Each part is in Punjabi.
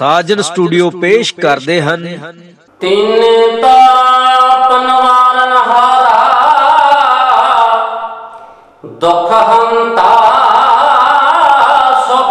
ਸਾਜਨ ਸਟੂਡੀਓ ਪੇਸ਼ ਕਰਦੇ ਹਨ। ਤਿੰਨ ਤਾਪ ਨਿਵਾਰਨ ਹਾਰਾ ਦੁਖ ਹੰਤਾ ਸੁਖ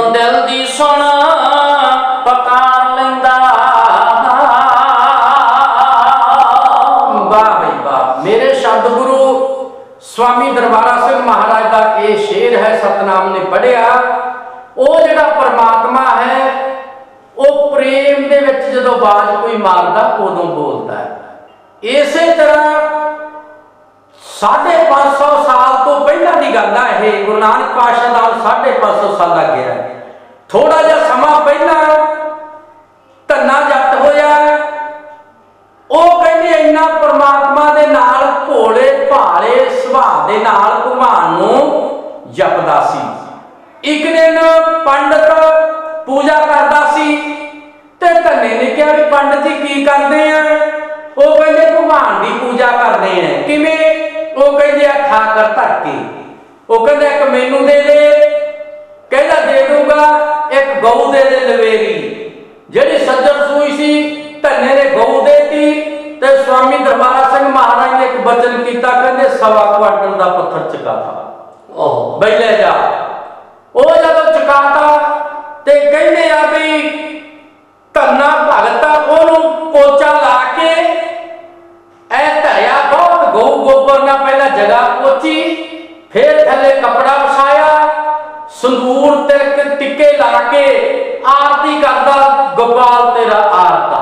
ਜਦੋਂ ਦਿਲ ਦੀ ਸੁਣ ਪਕਾਰ ਲੈਂਦਾ। ਵਾਹ ਬਈ ਵਾਹ। ਮੇਰੇ ਸ਼ਬਦ ਗੁਰੂ ਸਵਾਮੀ ਦਰਬਾਰਾ ਸਿੰਘ ਮਹਾਰਾਜ ਦਾ ਇਹ ਸ਼ੇਰ ਹੈ, ਸਤਨਾਮ ਨੇ ਪੜਿਆ ਉਹ ਜਿਹੜਾ ਪਰਮਾਤਮਾ ਹੈ, ਉਹ ਪ੍ਰੇਮ ਦੇ ਵਿੱਚ ਜਦੋਂ ਬਾਜ ਕੋਈ ਮਾਰਦਾ, ਉਦੋਂ ਬੋਲਦਾ ਹੈ। ਇਸੇ ਤਰ੍ਹਾਂ 550 ਸਾਲ ਪਹਿਲਾਂ ਦੀ ਗੱਲ ਆ, ਇਹ ਗੁਰੂ ਨਾਨਕ ਪਾਤਸ਼ਾਹ ਦਾ 550 ਸਾਲ ਲੱਗ ਗਿਆ ਥੋੜਾ ਜਿਹਾ ਸਮਾਂ ਪਹਿਲਾਂ ਧੰਨਾ ਜੱਟ ਹੋਇਆ, ਉਹ ਕਹਿੰਦੇ ਇੰਨਾ ਪ੍ਰਮਾਤਮਾ ਦੇ ਨਾਲ ਭੋਲੇ ਭਾਲੇ ਸੁਭਾਅ ਦੇ ਨਾਲ ਭਗਵਾਨ ਨੂੰ ਜਪਦਾ ਸੀ। ਇੱਕ ਦਿਨ ਪੰਡਤ ਪੂਜਾ ਕਰਦਾ ਸੀ ਤੇ ਧੰਨੇ ਨੇ ਕਿਹਾ ਵੀ ਪੰਡਤ ਜੀ ਕੀ ਕਰਦੇ ਆ? ਉਹ ਕਹਿੰਦੇ ਭਗਵਾਨ ਦੀ ਪੂਜਾ ਕਰਦੇ ਆ। ਕਿਵੇਂ? ਉਹ ਕਹਿੰਦੇ ਆ ਠਾਕਰ ਧਰ ਉਹ ਕਹਿੰਦਾ ਇੱਕ ਮੈਨੂੰ ਦੇ ਦੇ। ਕਹਿੰਦਾ ਦੇ ਦੂੰਗਾ। ਇੱਕ ਗਊ ਦੇ ਦੇ ਲਵੇਰੀ। ਜਿਹੜੀ ਸੱਜਣ ਸੂਈ ਸੀ ਧੰਨੇ ਨੇ ਗਊ ਦੇਤੀ ਤੇ ਸਵਾਮੀ ਦਰਬਾਰਾ ਸਿੰਘ ਮਹਾਰਾਜ ਨੇ ਇੱਕ ਬਚਨ ਕੀਤਾ ਕਹਿੰਦੇ ਸਵਾ ਕੁਆਟਲ ਦਾ ਪੱਥਰ ਚਕਾਤਾ। ਓਹ। ਬਈ ਲੈ ਜਾ। ਉਹ ਜਦੋਂ ਚਕਾਤਾ ਤੇ ਕਹਿੰਦੇ ਆ ਵੀ ਧੰਨਾ ਭਗਤਾ ਉਹਨੂੰ ਪੋਚਾ ਲਾ ਕੇ ਐ ਧਰਿਆ ਬਹੁਤ ਗਊ ਗੋਬਰ ਨਾਲ ਪਹਿਲਾਂ ਜਗ੍ਹਾ ਪੋਚੀ ਫਿਰ ਥੱਲੇ ਕਪੜਾ ਵਿਛਾਇਆ, ਸੰਦੂਰ ਤੇ ਟਿੱਕੇ ਲਾ ਕੇ ਆਰਤੀ ਕਰਦਾ, ਗੋਪਾਲ ਤੇਰਾ ਆਰਤਾ।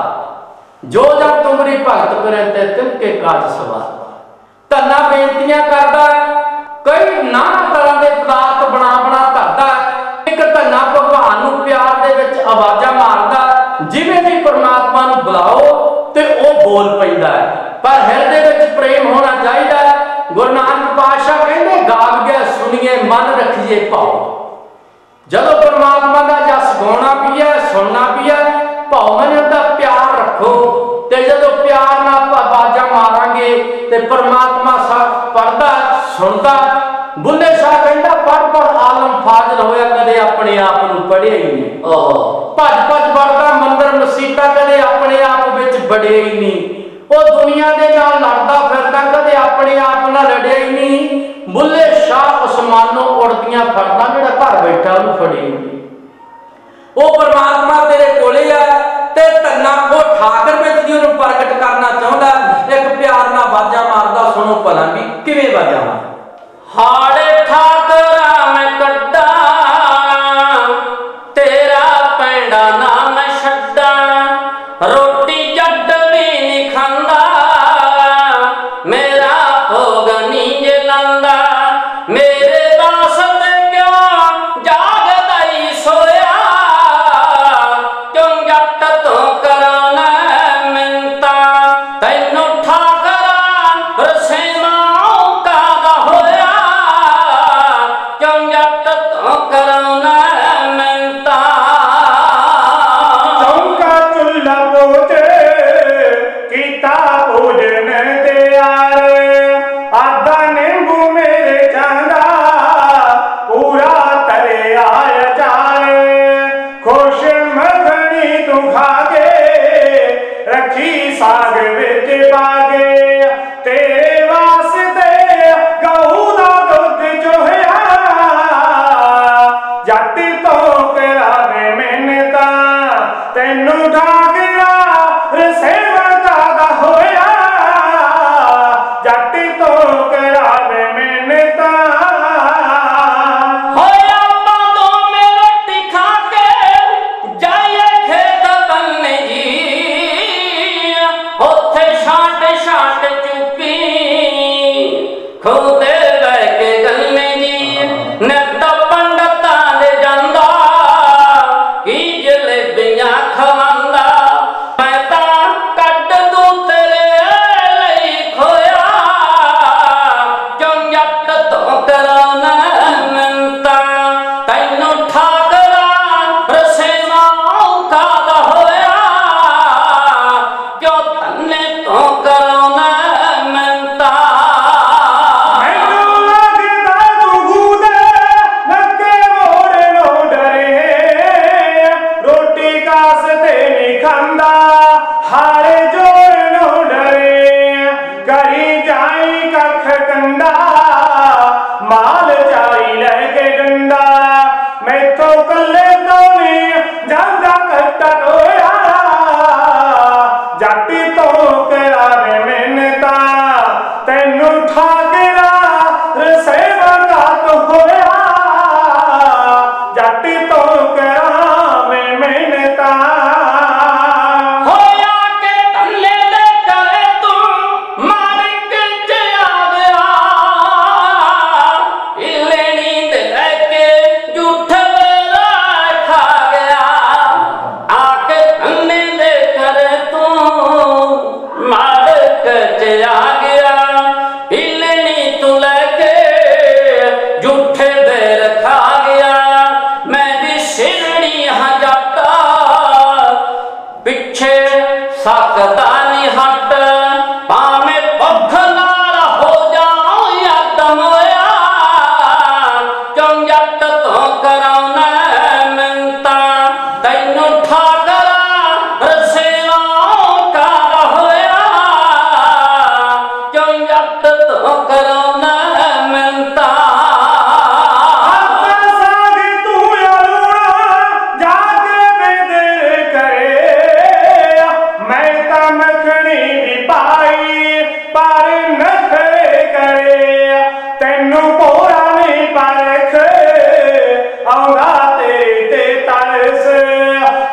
ਜੋ ਜਬ ਤੁਮਰੀ ਭਗਤ ਕਰੇ ਤੇ ਤਿਨਕੇ ਕਾਜ ਸਵਾਰ ਧੰਨਾ ਬੇਨਤੀਆਂ ਕਰਦਾ, ਕਈ ਨਾਨਾ ਤਰ੍ਹਾਂ ਦੇ ਪਦਾਰਥ ਬਣਾ ਬਣਾ ਧਰਦਾ, ਇੱਕ ਧੰਨਾ ਭਗਵਾਨ ਨੂੰ ਪਿਆਰ ਦੇ ਵਿੱਚ ਆਵਾਜ਼ਾਂ ਮਾਰਦਾ, ਜਿਵੇਂ ਵੀ ਪਰਮਾਤਮਾ ਨੂੰ ਬੁਲਾਓ ਤੇ ਉਹ ਬੋਲ ਪੈਂਦਾ ਹੈ। ਪਰ ਹਿਰਦੇ ਰੱਖੀਏ ਭਾਉ। ਜਦੋਂ ਪਰਮਾਤਮਾ ਦਾ ਜਸ ਗਾਉਣਾ ਵੀ ਹੈ ਸੁਣਨਾ ਵੀ ਹੈ ਭਾਉ ਮਨ ਦਾ ਪਿਆਰ ਰੱਖੋ। ਤੇ ਜਦੋਂ ਪਿਆਰ ਨਾਲ ਆਪਾਂ ਆਵਾਜ਼ਾਂ ਮਾਰਾਂਗੇ ਤੇ ਪਰਮਾਤਮਾ ਸਾ ਪੜਦਾ ਸੁਣਦਾ ਬੁੱਲੇ ਸ਼ਾਹ ਕਹਿੰਦਾ ਪੜ ਪੜ ਆਲਮ ਫਾਜ਼ਲ ਹੋਇਆ ਕਦੇ ਆਪਣੇ ਆਪ ਨੂੰ ਪੜਿਆ ਹੀ ਨਹੀਂ। ਓਹ ਭੱਜ ਭੱਜ ਵੜਦਾ ਮੰਦਰ ਮਸੀਤਾ ਕਦੇ ਆਪਣੇ ਆਪ ਵਿੱਚ ਵੜਿਆ ਹੀ ਨਹੀਂ। ਉਹ ਦੁਨੀਆ ਦੇ ਨਾਲ ਲੜਦਾ ਫਿਰਦਾ, ਕਦੇ ਆਪਣੇ ਆਪ ਨਾਲ ਲੜਿਆ ਹੀ ਨਹੀਂ। ਬੁੱਲੇ ਸ਼ਾਹ ਉਸਮਾਨੋਂ ਉੜਦੀਆਂ ਫੜਦਾ ਜਿਹੜਾ ਘਰ ਬੈਠਾ ਉਹਨੂੰ ਫੜੀ। ਨਹੀਂ ਉਹ ਪਰਮਾਤਮਾ ਤੇਰੇ ਕੋਲੇ ਆ ਤੇ ਤੰਨਾ ਉਹ ਠਾਕਰ ਵਿੱਚ ਜੀ ਉਹਨੂੰ ਪ੍ਰਗਟ ਕਰਨਾ ਚਾਹੁੰਦਾ। ਇੱਕ ਪਿਆਰ ਨਾਲ ਬਾਜਾ ਮਾਰਦਾ, ਸੁਣੋ ਭਲਾ ਵੀ ਕਿਵੇਂ ਵਜਾਵਾਂ ਹਾੜ 가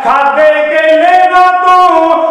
ਖਾਦੇ ਕੇਲੇ ਨਾ ਤੂੰ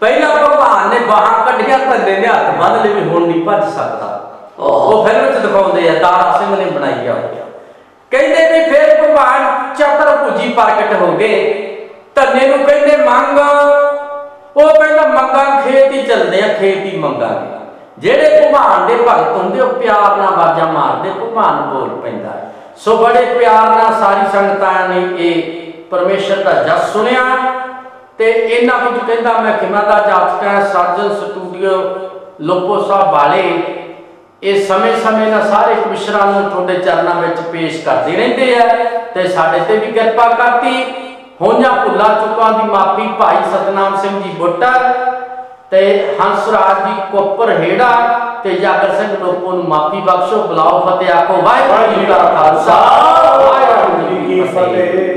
ਪਹਿਲਾਂ ਭਗਵਾਨ ਨੇ ਬਾਹਾਂ ਕੱਢੀਆਂ ਧੰਨੇ ਨੇ ਹੱਥ ਬੰਨ ਲਏ ਵੀ ਹੁਣ ਨਹੀਂ ਭੱਜ ਸਕਦਾ। ਉਹ ਫਿਲਮ 'ਚ ਦਿਖਾਉਂਦੇ ਆ ਦਾਰਾ ਸਿੰਘ ਨੇ ਬਣਾਈ ਆ। ਕਹਿੰਦੇ ਵੀ ਫਿਰ ਭਗਵਾਨ ਚਤੁਰਭੁਜੀ ਪ੍ਰਗਟ ਹੋ ਗਏ। ਧੰਨੇ ਨੂੰ ਕਹਿੰਦੇ ਮੰਗ। ਉਹ ਕਹਿੰਦਾ ਮੰਗਾਂ ਖੇਤ ਹੀ ਚੱਲਦੇ ਆ ਖੇਤ ਹੀ ਮੰਗਾਂਗੇ। ਜਿਹੜੇ ਭਗਵਾਨ ਦੇ ਭਗਤ ਹੁੰਦੇ ਉਹ ਪਿਆਰ ਨਾਲ ਆਵਾਜ਼ਾਂ ਮਾਰਦੇ ਭਗਵਾਨ ਬੋਲ ਪੈਂਦਾ। ਸੋ ਬੜੇ ਪਿਆਰ ਨਾਲ ਸਾਰੀ ਸੰਗਤਾਂ ਨੇ ਇਹ ਪਰਮੇਸ਼ਰ ਦਾ ਜਸ ਸੁਣਿਆ। ਤੇ ਇਹਨਾਂ ਵਿੱਚ ਕਹਿੰਦਾ ਮੈਂ ਖਿਮਾ ਦਾ ਜਾਚਕਾ ਸਾਜਨ ਸਟੂਡੀਓ ਲੋਪੋ ਸਾਹਿਬ ਵਾਲੇ। ਇਹ ਸਮੇਂ-ਸਮੇਂ ਨਾਲ ਸਾਰੇ ਕਮਿਸ਼ਨਰਾਂ ਨੂੰ ਤੁਹਾਡੇ ਚਰਨਾਂ ਵਿੱਚ ਪੇਸ਼ ਕਰਦੇ ਰਹਿੰਦੇ ਆ ਤੇ ਸਾਡੇ ਤੇ ਵੀ ਕਿਰਪਾ ਕਰਤੀ। ਹੋਈਆਂ ਭੁੱਲਾਂ ਚੁੱਕਾਂ ਦੀ ਮਾਫੀ ਭਾਈ ਸਤਨਾਮ ਸਿੰਘ ਜੀ ਬੁੱਟਾ ਤੇ ਹੰਸਰਾਜ ਜੀ ਕੋਪਰ ਹੇੜਾ ਤੇ ਜਾਗਰ ਸਿੰਘ ਲੋਪੋ ਨੂੰ ਮਾਫੀ ਬਖਸ਼ੋ। ਬੁਲਾਓ ਫਤਿਹ ਆਖੋ। ਵਾਹਿਗੁਰੂ ਜੀ ਕਾ ਖਾਲਸਾ। ਵਾਹਿਗੁਰੂ ਜੀ ਕੀ ਫਤਿਹ।